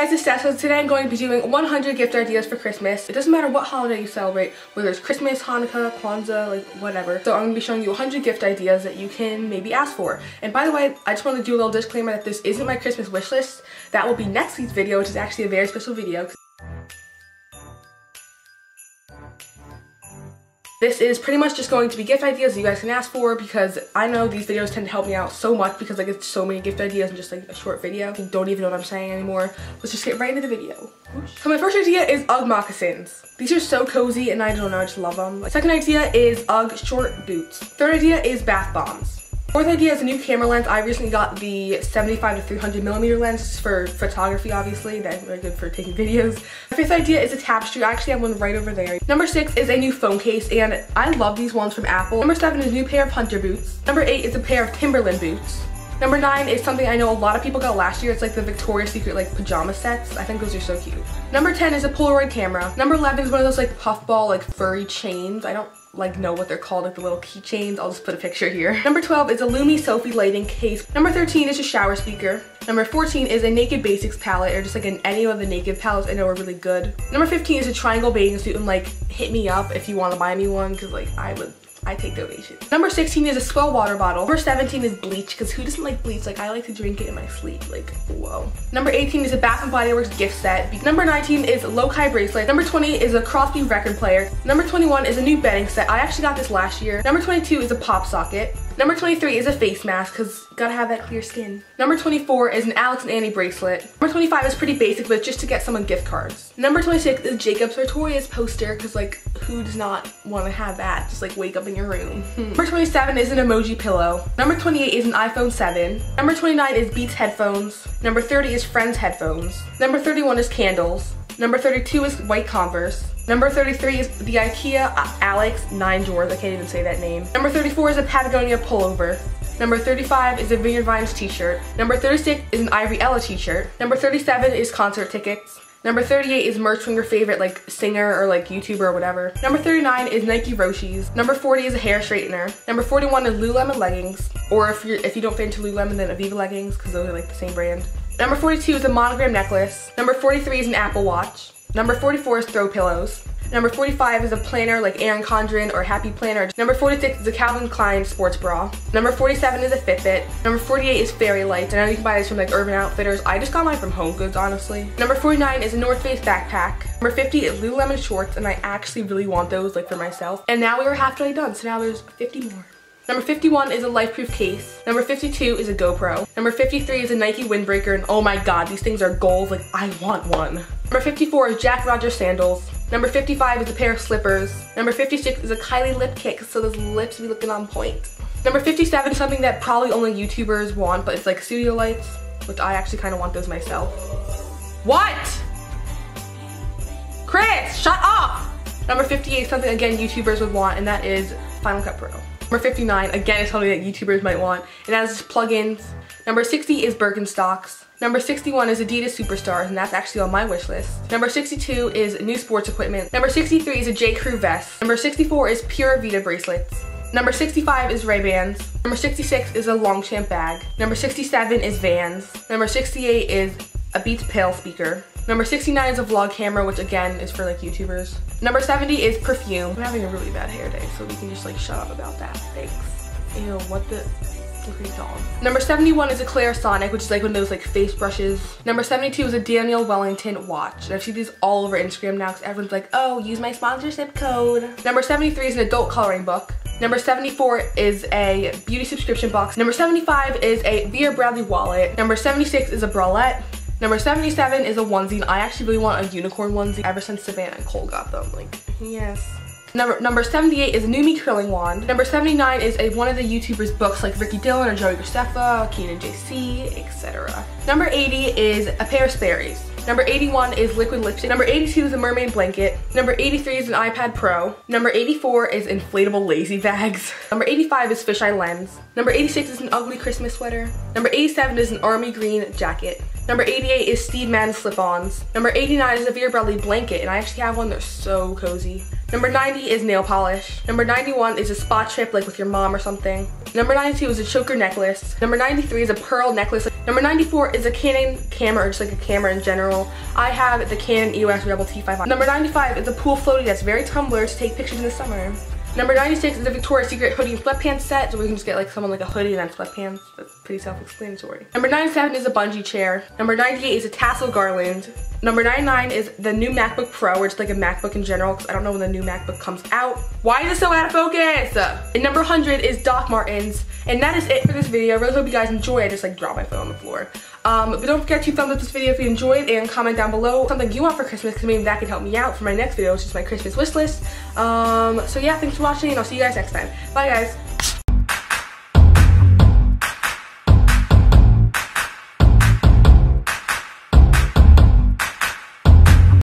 guys, it's Steph. So today I'm going to be doing 100 gift ideas for Christmas. It doesn't matter what holiday you celebrate, whether it's Christmas, Hanukkah, Kwanzaa, like whatever. So I'm going to be showing you 100 gift ideas that you can maybe ask for. And by the way, I just want to do a little disclaimer that this isn't my Christmas wish list. That will be next week's video, which is actually a very special video. This is pretty much just going to be gift ideas you guys can ask for because I know these videos tend to help me out so much because I get so many gift ideas in just like a short video. Don't even know what I'm saying anymore. Let's just get right into the video. So my first idea is UGG moccasins. These are so cozy and I don't know, I just love them. Second idea is UGG short boots. Third idea is bath bombs. Fourth idea is a new camera lens. I recently got the 75 to 300 millimeter lens for photography, obviously. That's very good for taking videos. My fifth idea is a tapestry. I actually have one right over there. Number six is a new phone case, and I love these ones from Apple. Number seven is a new pair of hunter boots. Number eight is a pair of Timberland boots. Number nine is something I know a lot of people got last year. It's like the Victoria's Secret like pajama sets. I think those are so cute. Number 10 is a Polaroid camera. Number 11 is one of those like puffball like furry chains. I don't like know what they're called, like the little keychains. I'll just put a picture here. Number 12 is a LuMee Selfie lighting case. Number 13 is a shower speaker. Number 14 is a Naked Basics palette, or just like an, any of the Naked palettes I know are really good. Number 15 is a triangle bathing suit, and like hit me up if you want to buy me one, because like I would I take donations. Number 16 is a S'well water bottle. Number 17 is bleach, because who doesn't like bleach? Like, I like to drink it in my sleep. Like, whoa. Number 18 is a Bath & Body Works gift set. Number 19 is Lokai bracelet. Number 20 is a Crosley record player. Number 21 is a new bedding set. I actually got this last year. Number 22 is a pop socket. Number 23 is a face mask because gotta have that clear skin. Number 24 is an Alex and Ani bracelet. Number 25 is pretty basic but just to get someone gift cards. Number 26 is Jacob Sartorius poster because like who does not want to have that? Just like wake up in your room. Number 27 is an emoji pillow. Number 28 is an iPhone 7. Number 29 is Beats headphones. Number 30 is Frends headphones. Number 31 is candles. Number 32 is white Converse. Number 33 is the IKEA uh, Alex 9 drawers. I can't even say that name. Number 34 is a Patagonia pullover. Number 35 is a Vineyard Vines t-shirt. Number 36 is an Ivory Ella t-shirt. Number 37 is concert tickets. Number 38 is merch from your favorite like singer or like YouTuber or whatever. Number 39 is Nike Roshes. Number 40 is a hair straightener. Number 41 is Lululemon leggings. Or if you're, if you don't fit into Lululemon, then Ivivva leggings because those are like the same brand. Number 42 is a monogram necklace. Number 43 is an Apple Watch. Number 44 is throw pillows. Number 45 is a planner like Erin Condren or Happy Planner. Number 46 is a Calvin Klein sports bra. Number 47 is a Fitbit. Number 48 is Fairy Lights. And I know you can buy this from like Urban Outfitters. I just got mine from Home Goods, honestly. Number 49 is a North Face backpack. Number 50 is Lululemon shorts and I actually really want those like for myself. And now we are halfway done, so now there's 50 more. Number 51 is a LifeProof case. Number 52 is a GoPro. Number 53 is a Nike windbreaker and oh my god, these things are gold, like I want one. Number 54 is Jack Rogers sandals. Number 55 is a pair of slippers. Number 56 is a Kylie lip kit so those lips be looking on point. Number 57 is something that probably only YouTubers want, but it's like studio lights, which I actually kind of want those myself. What? Chris, shut up! Number 58 is something again YouTubers would want, and that is Final Cut Pro. Number 59, again, is something that YouTubers might want. It has plugins. Number 60 is Birkenstocks. Number 61 is Adidas Superstars, and that's actually on my wish list. Number 62 is new sports equipment. Number 63 is a J. Crew vest. Number 64 is Pura Vida bracelets. Number 65 is Ray-Bans. Number 66 is a Longchamp bag. Number 67 is Vans. Number 68 is a Beats Pill speaker. Number 69 is a vlog camera, which again is for like YouTubers. Number 70 is perfume. I'm having a really bad hair day, so we can just like shut up about that. Thanks. Ew, what the? Number 71 is a Clarisonic, which is like one of those like face brushes. Number 72 is a Daniel Wellington watch. And I see these all over Instagram now because everyone's like, oh, use my sponsorship code. Number 73 is an adult coloring book. Number 74 is a beauty subscription box. Number 75 is a Vera Bradley wallet. Number 76 is a bralette. Number 77 is a onesie. I actually really want a unicorn onesie ever since Savannah and Cole got them. Like, yes. Number, number 78 is a NuMe curling wand. Number 79 is a, one of the YouTubers books like Ricky Dillon or Joey Graceffa, Keenan JC, etc. Number 80 is a pair of Sperry's. Number 81 is liquid lipstick. Number 82 is a mermaid blanket. Number 83 is an iPad Pro. Number 84 is inflatable lazy bags. Number 85 is fisheye lens. Number 86 is an ugly Christmas sweater. Number 87 is an army green jacket. Number 88 is Steve Madden slip-ons. Number 89 is a Vera Bradley blanket, and I actually have one. They're so cozy. Number 90 is nail polish. Number 91 is a spot trip like with your mom or something. Number 92 is a choker necklace. Number 93 is a pearl necklace. Number 94 is a Canon camera, or just like a camera in general. I have the Canon EOS Rebel T5. Number 95 is a pool floaty that's very Tumblr to take pictures in the summer. Number 96 is a Victoria's Secret hoodie and sweatpants set, so we can just get like someone like a hoodie and then sweatpants. That's pretty self-explanatory. Number 97 is a bungee chair. Number 98 is a tassel garland. Number 99 is the new MacBook Pro, or just like a MacBook in general, because I don't know when the new MacBook comes out. Why is it so out of focus? And number 100 is Doc Martens. And that is it for this video. I really hope you guys enjoy. I just like dropped my phone on the floor. Um, but don't forget to thumbs up this video if you enjoyed and comment down below something you want for Christmas because maybe that could help me out for my next video, which is my Christmas wish list. Um, so yeah, thanks for watching and I'll see you guys next time. Bye guys.